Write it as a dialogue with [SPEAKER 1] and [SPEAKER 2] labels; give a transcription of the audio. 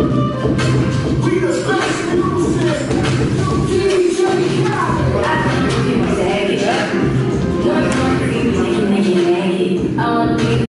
[SPEAKER 1] We
[SPEAKER 2] the best music.